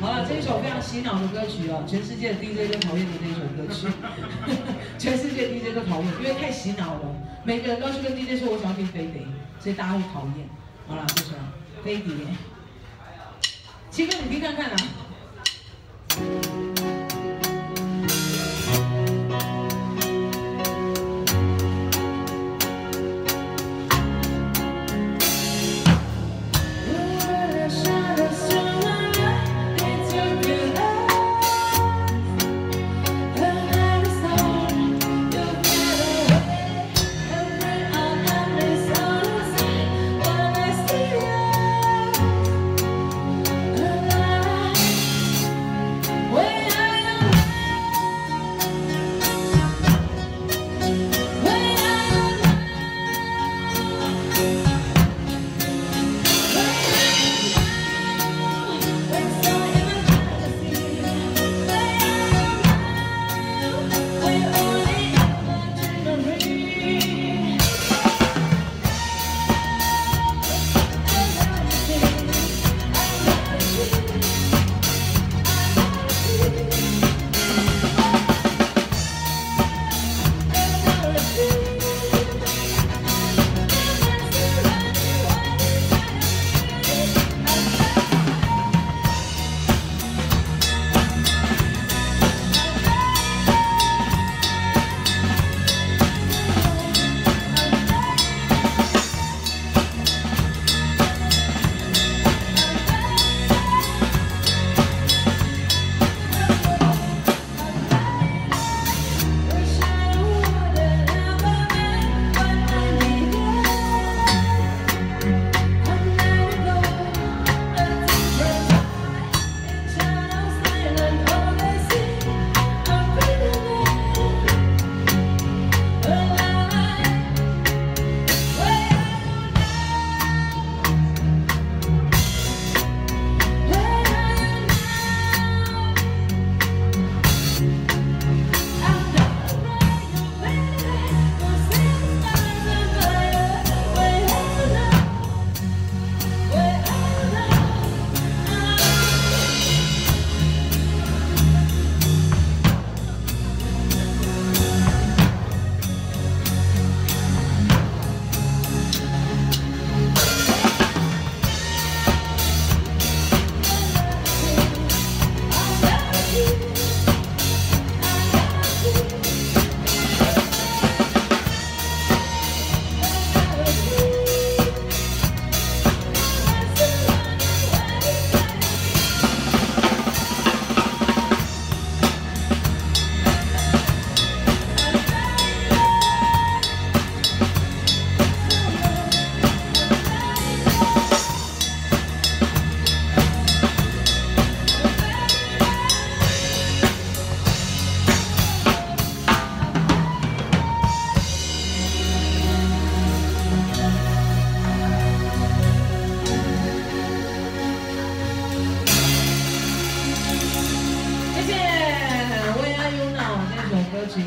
好了，这一首非常洗脑的歌曲哦，全世界的 DJ 都讨厌的那首歌曲，全世界 DJ 都讨厌，因为太洗脑了。每个人都去跟 DJ 说我想要听飞碟，所以大家会讨厌。好了，就这样，飞碟。七哥，你听看看啊。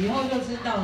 以后就知道。